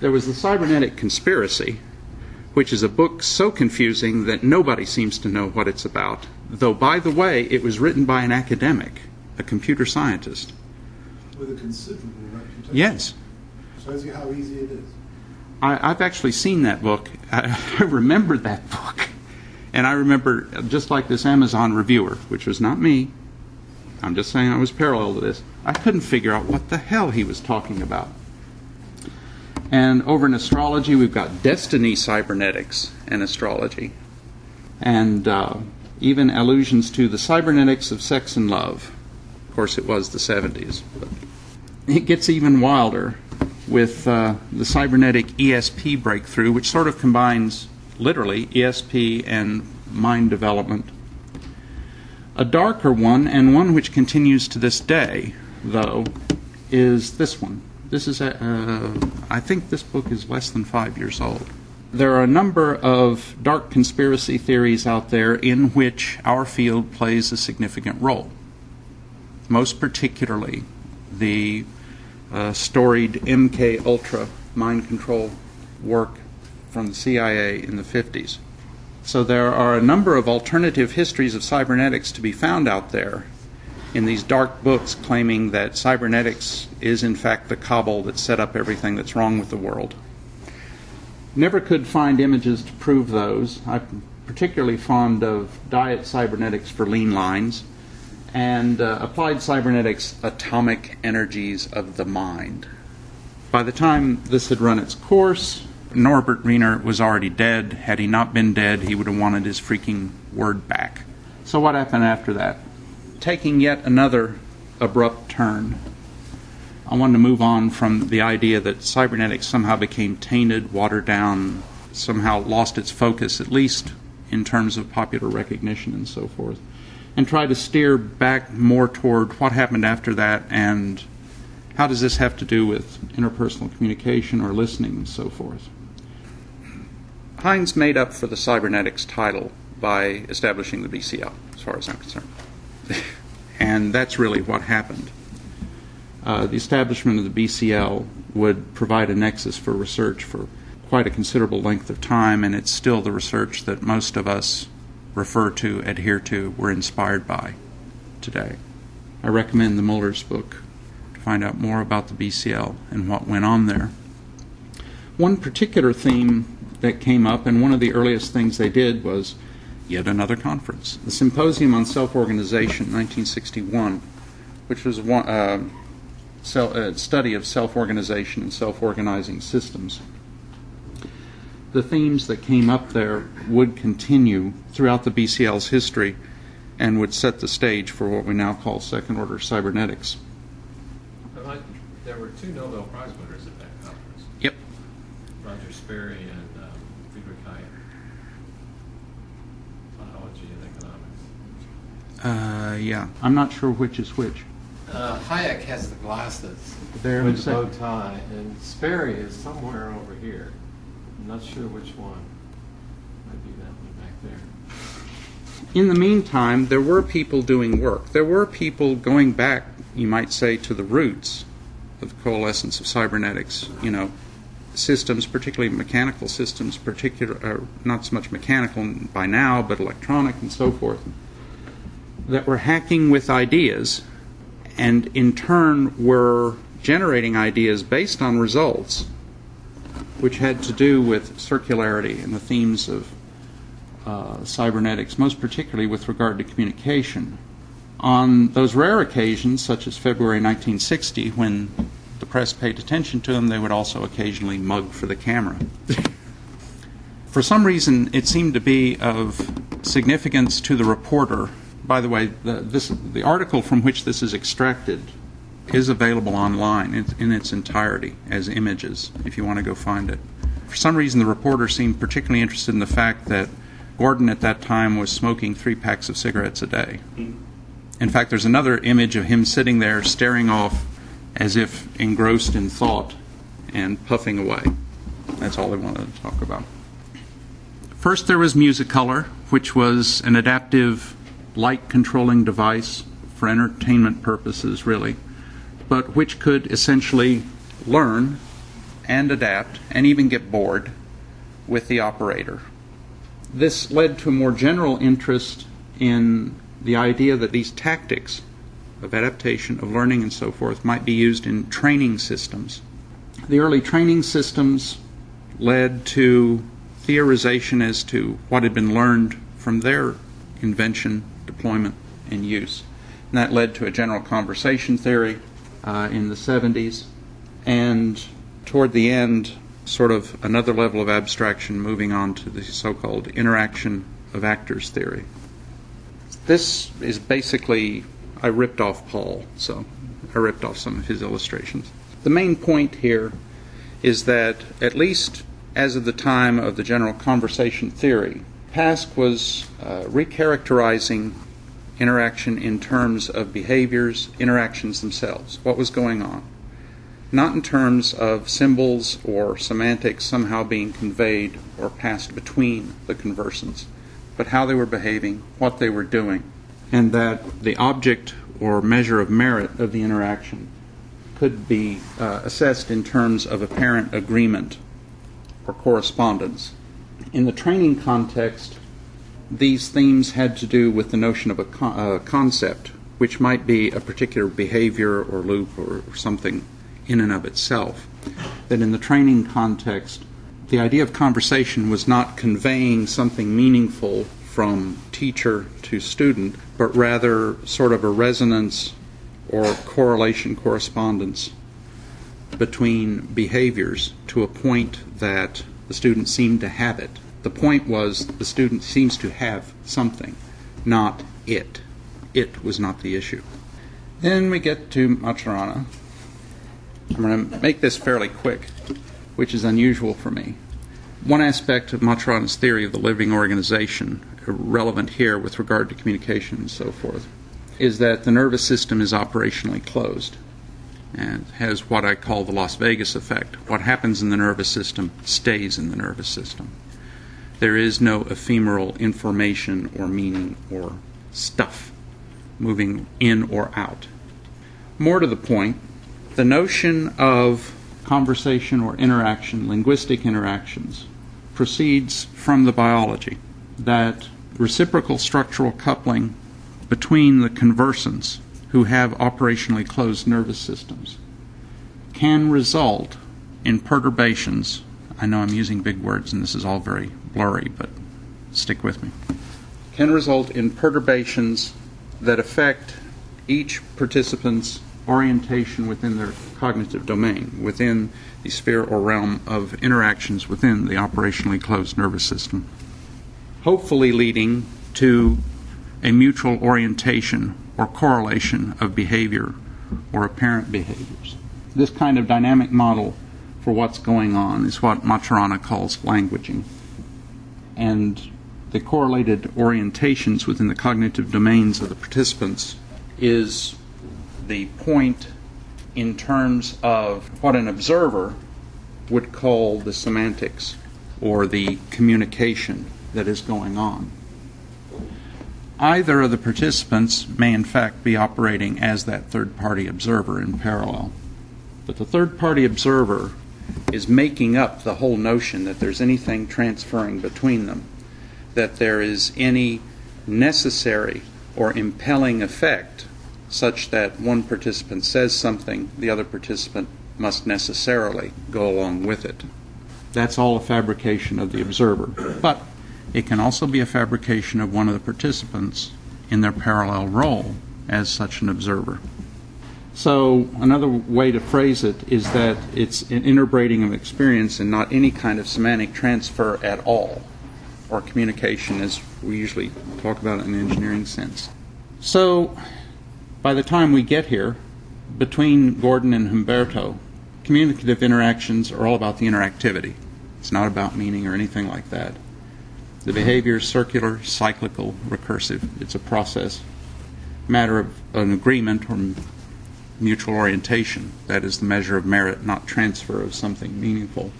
there was the Cybernetic Conspiracy, which is a book so confusing that nobody seems to know what it's about. Though, by the way, it was written by an academic, a computer scientist. With a considerable reputation. Yes. Shows you how easy it is. I, I've actually seen that book. I, I remember that book. And I remember, just like this Amazon reviewer, which was not me, I'm just saying I was parallel to this, I couldn't figure out what the hell he was talking about. And over in astrology, we've got destiny cybernetics and astrology. And uh, even allusions to the cybernetics of sex and love. Of course, it was the 70s. But it gets even wilder with uh, the cybernetic ESP breakthrough, which sort of combines literally ESP and mind development. A darker one, and one which continues to this day, though, is this one. This is, a, uh, I think this book is less than five years old. There are a number of dark conspiracy theories out there in which our field plays a significant role. Most particularly, the uh, storied MK Ultra mind control work from the CIA in the 50s. So there are a number of alternative histories of cybernetics to be found out there in these dark books claiming that cybernetics is in fact the cobble that set up everything that's wrong with the world. Never could find images to prove those. I'm particularly fond of diet cybernetics for lean lines and uh, applied cybernetics atomic energies of the mind. By the time this had run its course, Norbert Wiener was already dead. Had he not been dead, he would have wanted his freaking word back. So, what happened after that? Taking yet another abrupt turn, I wanted to move on from the idea that cybernetics somehow became tainted, watered down, somehow lost its focus, at least in terms of popular recognition and so forth, and try to steer back more toward what happened after that and how does this have to do with interpersonal communication or listening and so forth. Heinz made up for the cybernetics title by establishing the BCL, as far as I'm concerned. And that's really what happened. Uh, the establishment of the BCL would provide a nexus for research for quite a considerable length of time, and it's still the research that most of us refer to, adhere to, were inspired by today. I recommend the Muller's book to find out more about the BCL and what went on there. One particular theme that came up, and one of the earliest things they did was yet another conference, the Symposium on Self Organization, 1961, which was a uh, uh, study of self organization and self organizing systems. The themes that came up there would continue throughout the BCL's history and would set the stage for what we now call second order cybernetics. There were two Nobel Prize winners at that conference. Yep. Roger Sperry and um, Friedrich Hayek. Biology and economics. Uh, yeah, I'm not sure which is which. Uh, Hayek has the glasses There with is the bow tie, and Sperry is somewhere over here. I'm not sure which one. Might be that one back there. In the meantime, there were people doing work. There were people going back, you might say, to the roots of the coalescence of cybernetics. You know, systems, particularly mechanical systems, particular, uh, not so much mechanical by now, but electronic and so forth, that were hacking with ideas, and in turn were generating ideas based on results, which had to do with circularity and the themes of uh, cybernetics, most particularly with regard to communication. On those rare occasions, such as February 1960, when the press paid attention to them, they would also occasionally mug for the camera. for some reason, it seemed to be of significance to the reporter. By the way, the, this, the article from which this is extracted is available online in, in its entirety as images if you want to go find it. For some reason, the reporter seemed particularly interested in the fact that Gordon at that time was smoking three packs of cigarettes a day. In fact, there's another image of him sitting there staring off as if engrossed in thought and puffing away. That's all they wanted to talk about. First, there was Musicolour, which was an adaptive light controlling device for entertainment purposes, really, but which could essentially learn and adapt and even get bored with the operator. This led to a more general interest in the idea that these tactics of adaptation, of learning, and so forth might be used in training systems. The early training systems led to theorization as to what had been learned from their invention, deployment, and use. And that led to a general conversation theory uh, in the 70s, and toward the end, sort of another level of abstraction moving on to the so called interaction of actors theory. This is basically, I ripped off Paul, so I ripped off some of his illustrations. The main point here is that, at least as of the time of the general conversation theory, Pask was uh, recharacterizing interaction in terms of behaviors, interactions themselves, what was going on. Not in terms of symbols or semantics somehow being conveyed or passed between the conversants, but how they were behaving, what they were doing, and that the object or measure of merit of the interaction could be uh, assessed in terms of apparent agreement or correspondence. In the training context, these themes had to do with the notion of a con- concept, which might be a particular behavior or loop or, or something in and of itself. That in the training context, the idea of conversation was not conveying something meaningful from teacher to student, but rather sort of a resonance or correlation correspondence between behaviors to a point that the student seemed to have it. The point was the student seems to have something, not it. It was not the issue. Then we get to Maturana. I'm going to make this fairly quick, which is unusual for me. One aspect of Maturana's theory of the living organization, relevant here with regard to communication and so forth, is that the nervous system is operationally closed and has what I call the Las Vegas effect. What happens in the nervous system stays in the nervous system. There is no ephemeral information or meaning or stuff moving in or out. More to the point, the notion of conversation or interaction, linguistic interactions, proceeds from the biology that reciprocal structural coupling between the conversants who have operationally closed nervous systems can result in perturbations. I know I'm using big words and this is all very blurry, but stick with me. Can result in perturbations that affect each participant's orientation within their cognitive domain, within the sphere or realm of interactions within the operationally closed nervous system, hopefully leading to a mutual orientation or correlation of behavior or apparent behaviors. This kind of dynamic model for what's going on is what Maturana calls languaging. And the correlated orientations within the cognitive domains of the participants is the point in terms of what an observer would call the semantics or the communication that is going on. Either of the participants may, in fact, be operating as that third party observer in parallel. But the third party observer is making up the whole notion that there's anything transferring between them, that there is any necessary or impelling effect such that one participant says something, the other participant must necessarily go along with it. That's all a fabrication of the observer. But it can also be a fabrication of one of the participants in their parallel role as such an observer. So, another way to phrase it is that it's an interbreeding of experience and not any kind of semantic transfer at all, or communication as we usually talk about it in the engineering sense. So, by the time we get here, between Gordon and Humberto, communicative interactions are all about the interactivity. It's not about meaning or anything like that. The behavior is circular, cyclical, recursive. It's a process, matter of an agreement or mutual orientation. That is the measure of merit, not transfer of something meaningful.